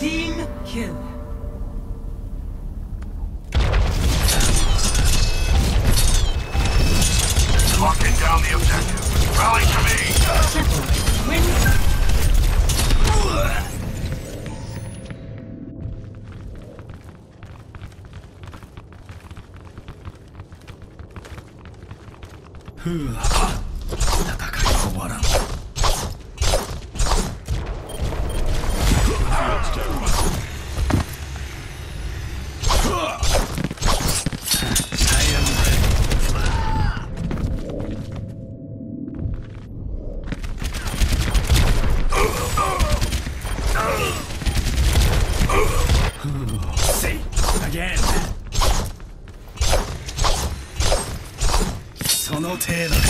Team kill. Locking down the objective. Rally to me. Triple win. Say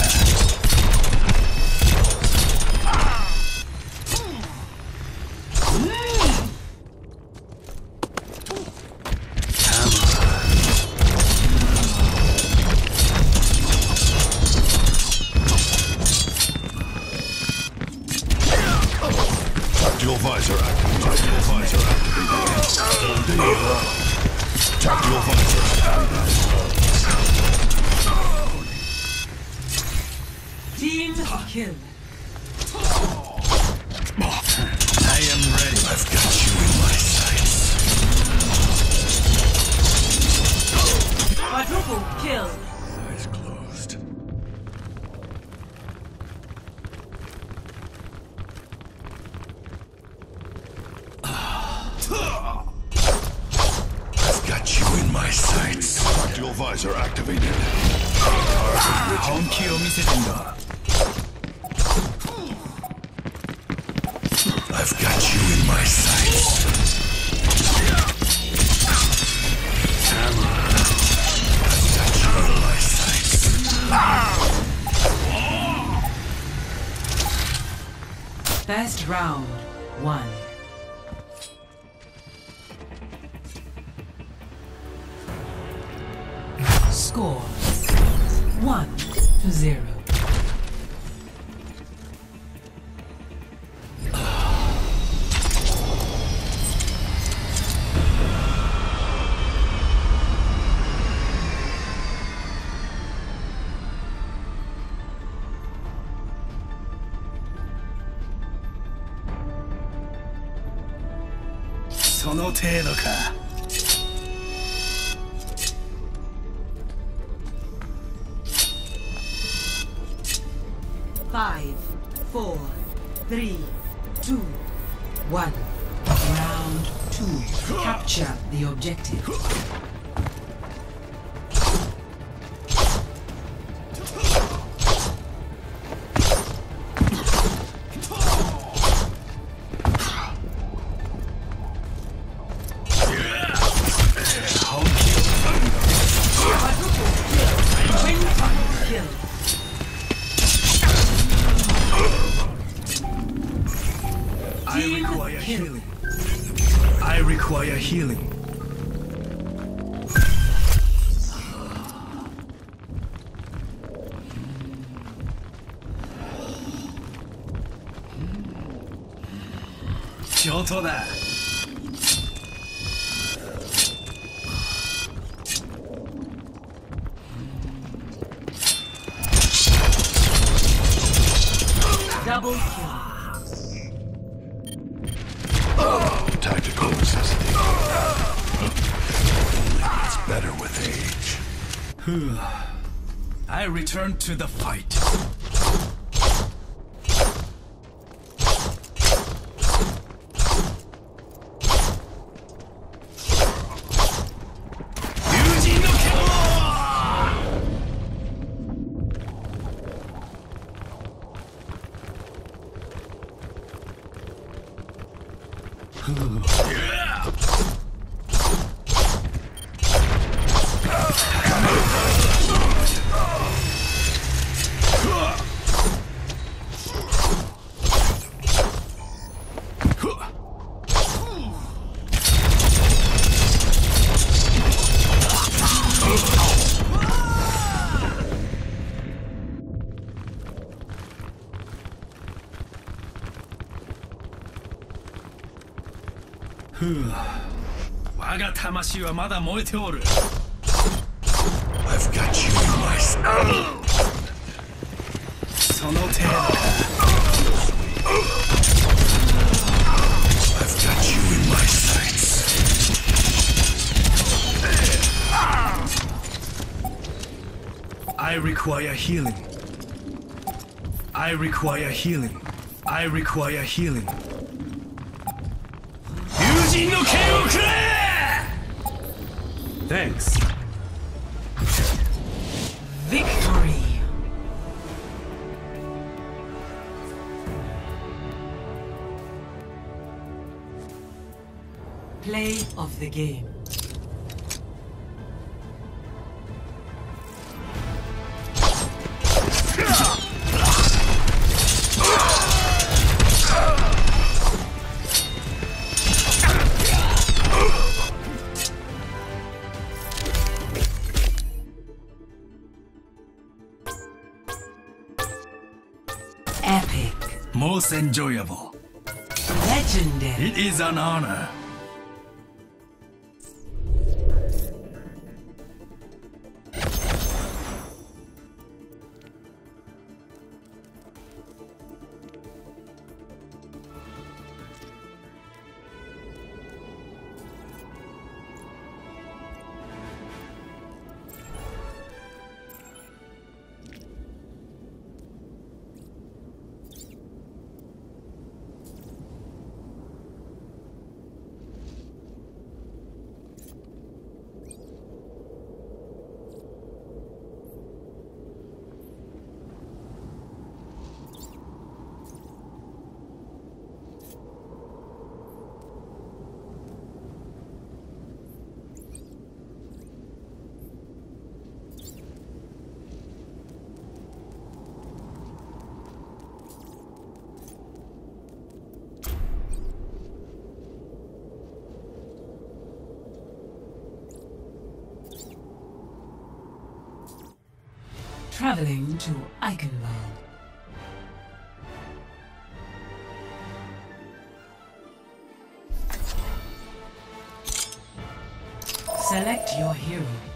度 kill. I am ready. I've got you in my sights. Quadruple kill. Eyes closed. I've got you in my sights. Tactical visor activated. 本気を見せてみろ。 My. First round. One. Score. One to zero. "その程度か。 Five, four, three, two, one. Round two. Capture the objective. Kyoto Double kill. Tactical necessity. It's better with age. I return to the fight. 我が魂はまだ燃えておる I've got you in my sights. その程度か I've got you in my sights. I require healing I require healing I require healing 友人の剣をくれ Thanks Victory. Play of the game. Most enjoyable Legendary. It is an honor Traveling to Eichenwald. Select your hero.「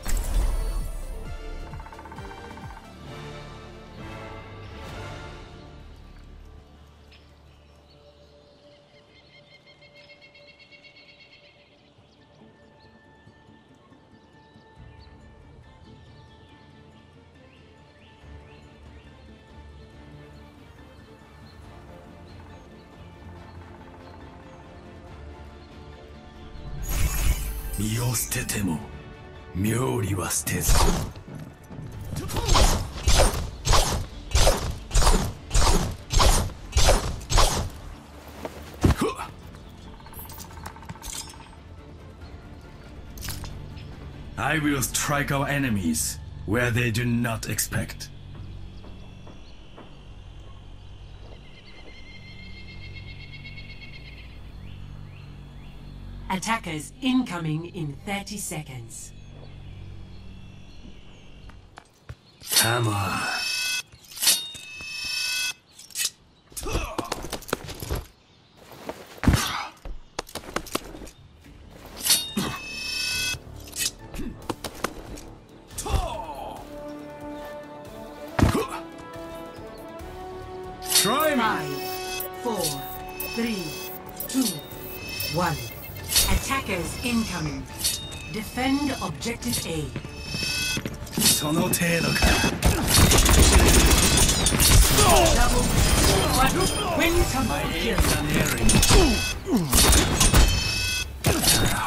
身を捨てても妙理は捨てず」ふっ I will strike our enemies where they do not expect. Attackers incoming in 30 seconds. Hammer. Try その程度か。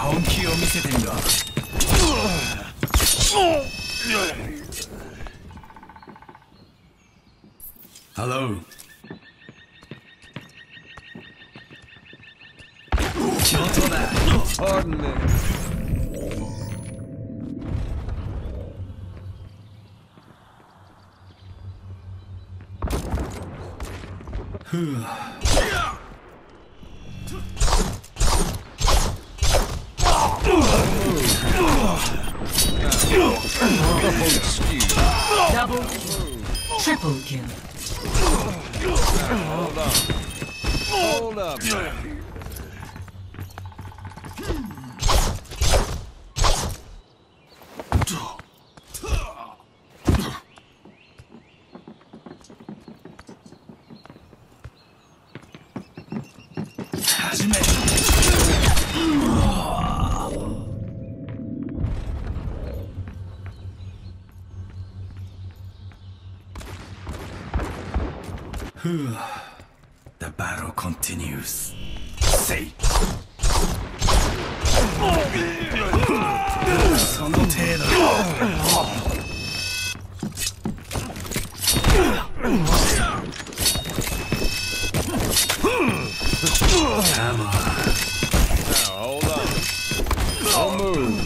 本気を見せてみろ。Hello. 上等だ。Double kill. Triple kill. Hold up. 始め The battle continues. Say. その程度 Now, hold on. Don't move.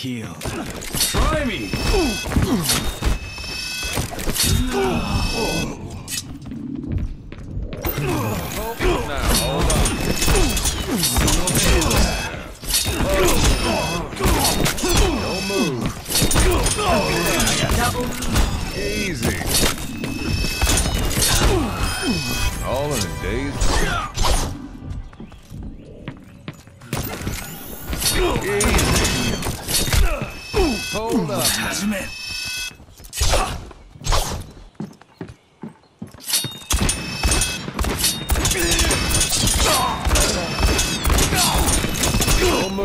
Healed. Try me! Easy. All in a day's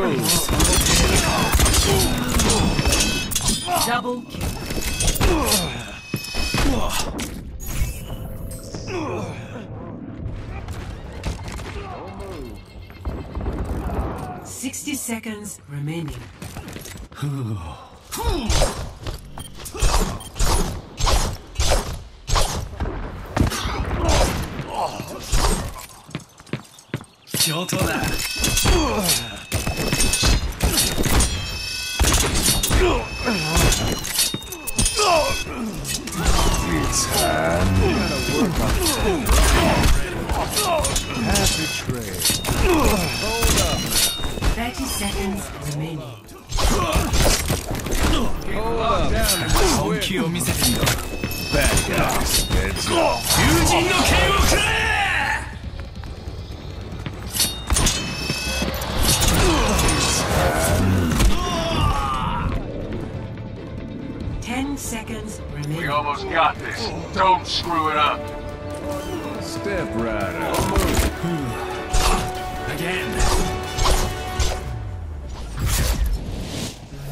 moves. Double kill. Sixty seconds remaining. Kyoto だ It's hand. Half betrayed. 30 seconds remaining. Hold up. Down. Back up. Back up. Almost got this. Don't screw it up. Step right up. Again.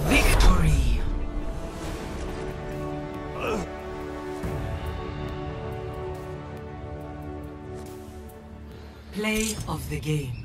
Victory. Play of the game.